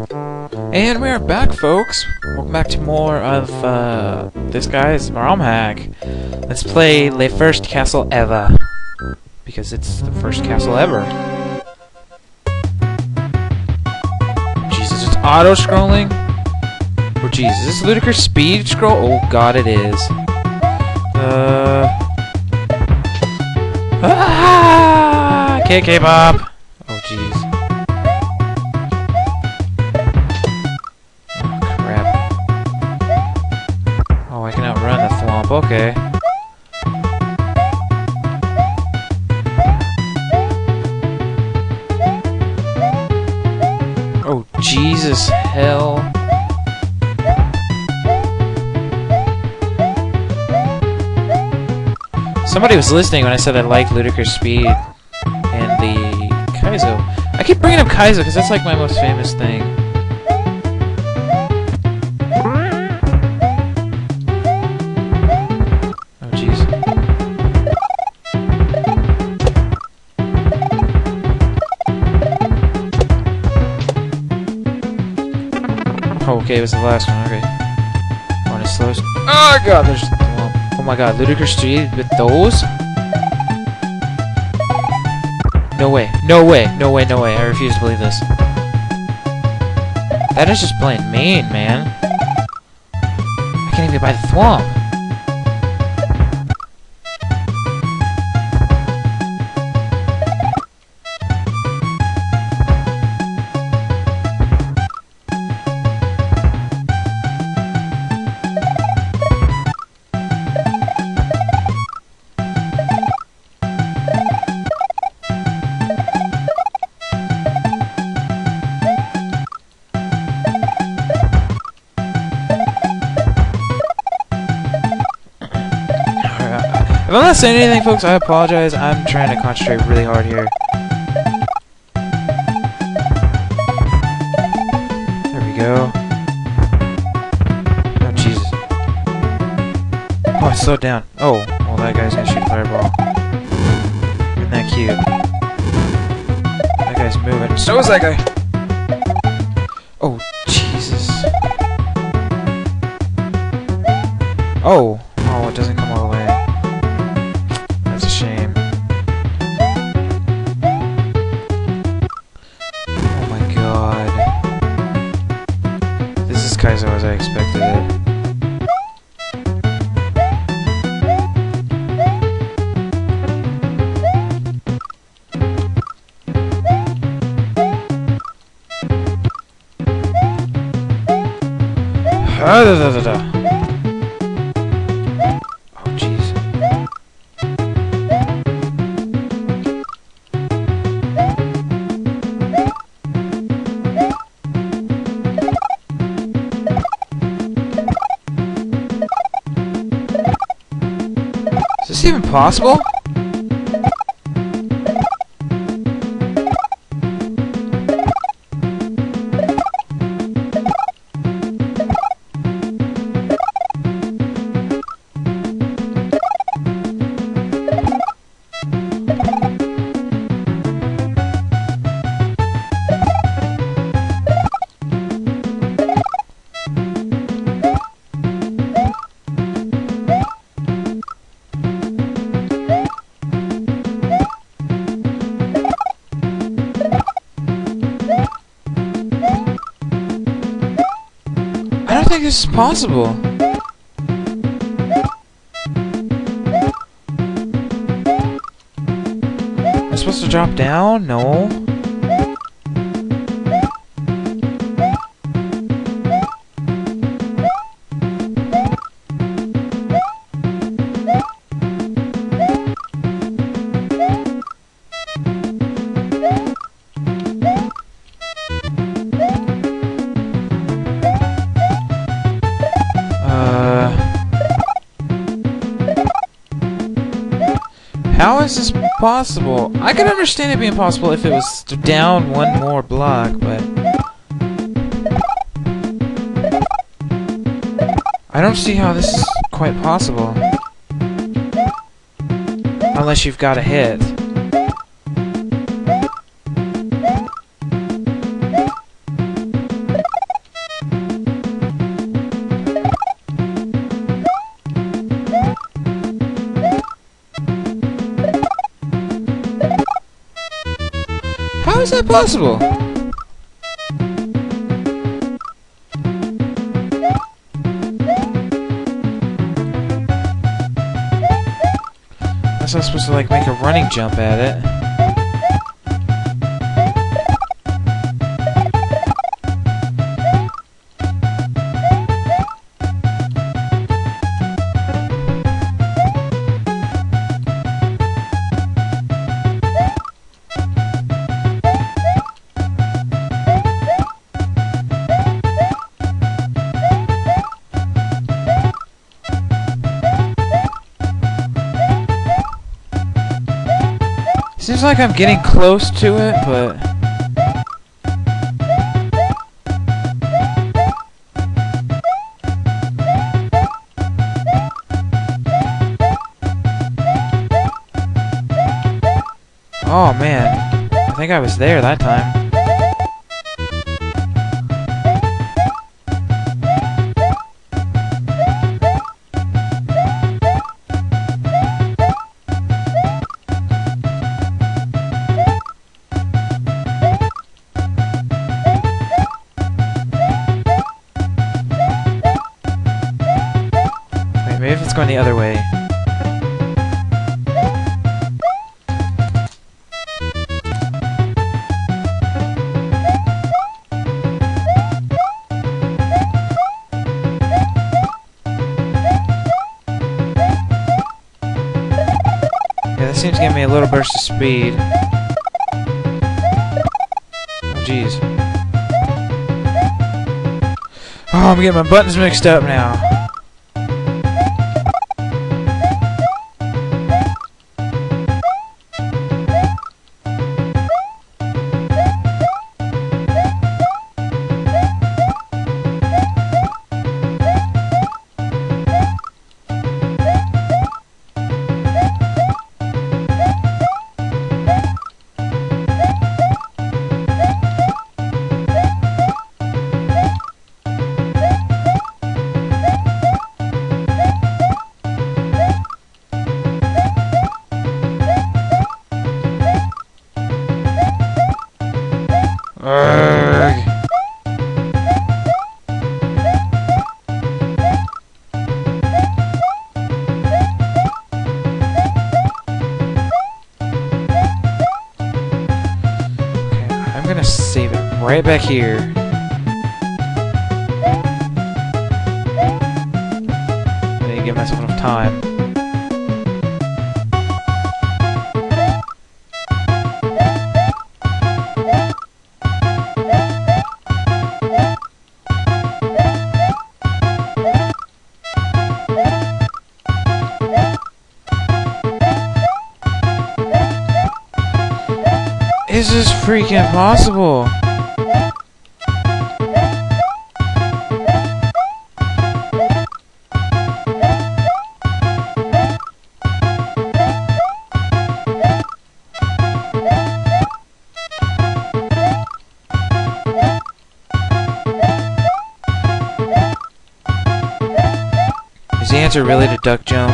And we're back, folks. Welcome back to more of uh, this guy's ROM hack. Let's play Le First Castle Ever. Because it's the first castle ever. Jesus, it's auto-scrolling? Oh, Jesus, is this ludicrous speed scroll? Oh, God, it is. Uh... Ah! Can't keep okay. Oh, Jesus, hell. Somebody was listening when I said I like Ludicrous Speed and the Kaizo. I keep bringing up Kaizo because that's like my most famous thing. Oh, okay, it was the last one. Okay. One is slow. Oh god, there's. Oh my god, Ludicrous Speed with those? No way, no way, no way, no way. I refuse to believe this. That is just plain mean, man. I can't even buy the thwomp. If I'm not saying anything, folks, I apologize. I'm trying to concentrate really hard here. There we go. Oh, Jesus. Oh, it slowed down. Oh, well, that guy's gonna shoot fireball. Isn't that cute? That guy's moving. So is that guy! Oh, Jesus. Oh. Oh, it doesn't come all Ah, da, da, da, da. Oh, jeez. Is this even possible? This is possible. Am I supposed to drop down? No. Possible? I could understand it being possible if it was down one more block, but I don't see how this is quite possible. Unless you've got a hit. Possible? Guess I'm supposed to like make a running jump at it. Seems like I'm getting close to it, but... Oh man, I think I was there that time. Going the other way. Yeah, this seems to give me a little burst of speed. Oh, jeez. Oh, I'm getting my buttons mixed up now. Okay, I'm gonna save it right back here. Freaking possible? Is the answer really to duck jump?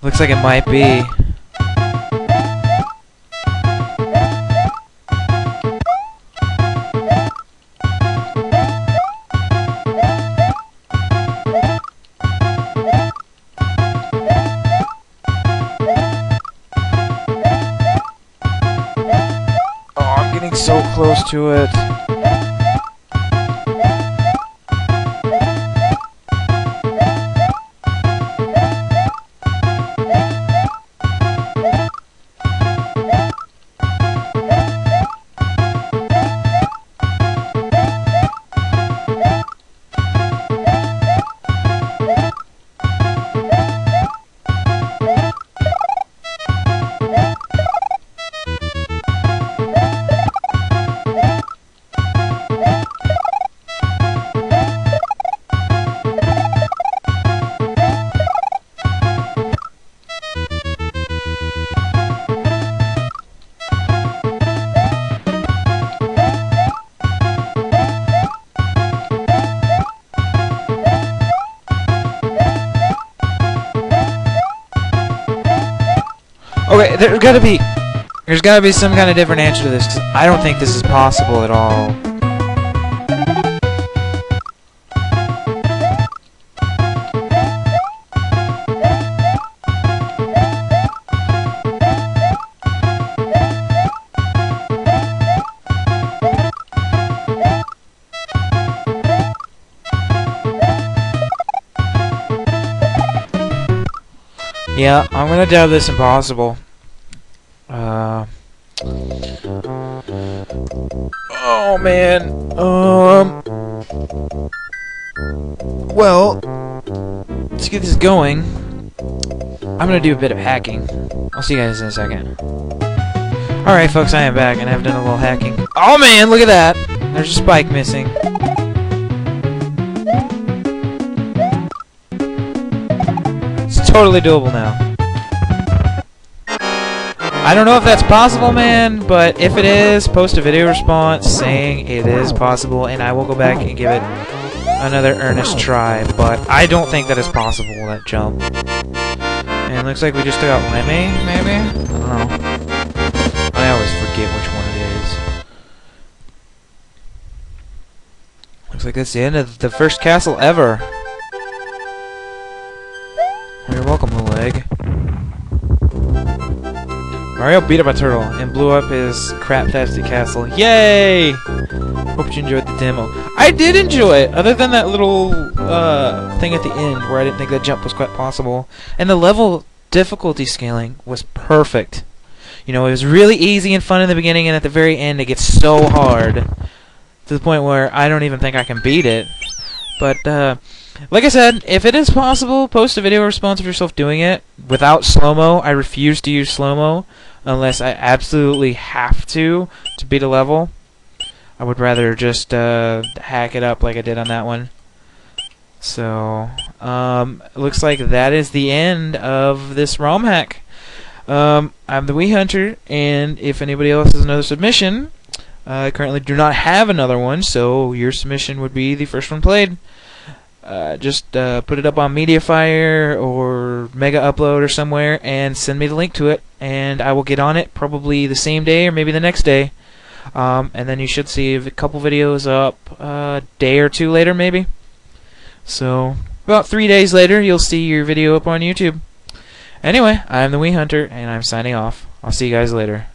Looks like it might be. Close to it. Okay, there's gotta be... There's gotta be some kind of different answer to this, because I don't think this is possible at all. Yeah, I'm gonna doubt this impossible. Uh. Oh man. Um. Well, to get this going, I'm gonna do a bit of hacking. I'll see you guys in a second. Alright, folks, I am back, and I've done a little hacking. Oh man, look at that! There's a spike missing. Totally doable now. I don't know if that's possible, man, but if it is, post a video response saying it is possible, and I will go back and give it another earnest try, but I don't think that is possible, that jump. And looks like we just took out Lemmy, maybe? I don't know. I always forget which one it is. Looks like that's the end of the first castle ever. Egg. Mario beat up a turtle and blew up his craptastic castle. Yay! Hope you enjoyed the demo. I did enjoy it, other than that little uh, thing at the end where I didn't think that jump was quite possible. And the level difficulty scaling was perfect. You know, it was really easy and fun in the beginning, and at the very end it gets so hard to the point where I don't even think I can beat it. But, uh, like I said, if it is possible, post a video response of yourself doing it without slow-mo. I refuse to use slow-mo unless I absolutely have to to beat a level. I would rather just uh, hack it up like I did on that one. So, um, looks like that is the end of this ROM hack. Um, I'm the Wii Hunter, and if anybody else has another submission, uh, I currently do not have another one, so your submission would be the first one played. Uh, just uh, put it up on Mediafire or Mega Upload or somewhere and send me the link to it, and I will get on it probably the same day or maybe the next day. Um, and then you should see a couple videos up a uh, day or two later, maybe. So, about three days later, you'll see your video up on YouTube. Anyway, I'm the Wii Hunter, and I'm signing off. I'll see you guys later.